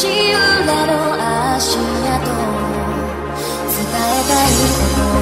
地裏の足跡伝えたい。こと